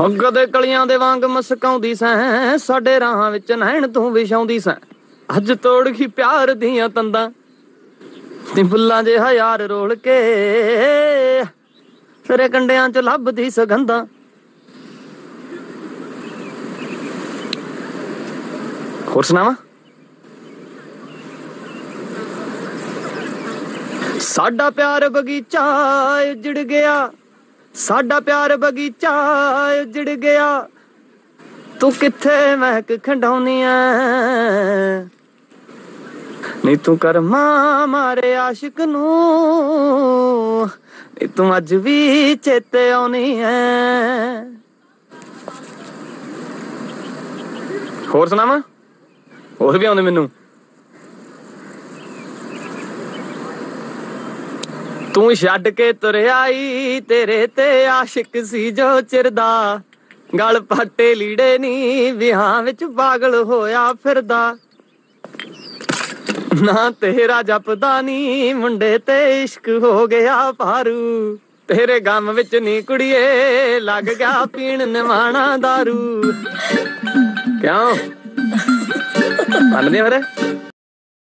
ਹੱਗ ਦੇ ਕਲੀਆਂ ਦੇ ਵਾਂਗ ਮਸਕਾਉਂਦੀ ਸੈਂ, ਸਾਡੇ ਰਾਹਾਂ ਵਿੱਚ ਨੈਣ ਤੂੰ ਵਿਛਾਉਂਦੀ ਸੈਂ। ਅੱਜ ਤੋੜ ਗਈ ਪਿਆਰ ਦੀਆਂ ਤੰਦਾਂ ਨੀ ਫੁੱਲਾਂ ਜੇ ਹਜ਼ਾਰ ਰੋਲ ਕੇ। ਤੇਰੇ ਕੰਡਿਆਂ ਚ ਲੱਭਦੀ ਸੁਗੰਧਾਂ। ਹੋਰ ਸੁਣਾਵਾ? ਸਾਡਾ ਪਿਆਰ ਬਗੀਚਾ ਉਜੜ ਗਿਆ। ਸਾਡਾ ਪਿਆਰ ਬਗੀਚਾ ਉਜੜ ਗਿਆ। ਤੂੰ ਕਿੱਥੇ ਮਹਿਕ ਖੰਡਾਉਣੀ ਐ? ਨੀ ਤੂੰ ਕਰਮਾ ਮਾਰੇ ਆਸ਼ਿਕ ਨੂੰ, ਨੀ ਤੂੰ ਅੱਜ ਵੀ ਚੇਤੇ ਆਉਣੀ ਐ। ਹੋਰ ਸੁਣਾਵਾ? ਹੋਰ ਵੀ ਆਉਂਦੇ ਮੈਨੂੰ? ਤੂੰ ਛੱਡ ਕੇ ਤੁਰਿਆ ਈ, ਤੇਰੇ ਤੇ ਆਸ਼ਿਕ ਸੀ ਜੋ ਚਿਰਦਾ। ਗਲ ਪਾਟੇ ਲੀੜੇ ਨੀ, ਵਿਆਹ ਵਿੱਚ ਪਾਗਲ ਹੋਇਆ ਫਿਰਦਾ। ਨਾ ਤੇਰਾ ਜਪਦਾ ਨੀ, ਮੁੰਡੇ ਤੇ ਇਸ਼ਕ ਹੋ ਗਿਆ ਭਾਰੂ। ਤੇਰੇ ਗਮ ਵਿੱਚ ਨੀ ਕੁੜੀਏ, ਲੱਗ ਗਿਆ ਪੀਣ ਨਿਵਾਣਾ दारू ਕਿਉਂ? ਮੰਨਦੇ ਹੋ ਫਿਰ?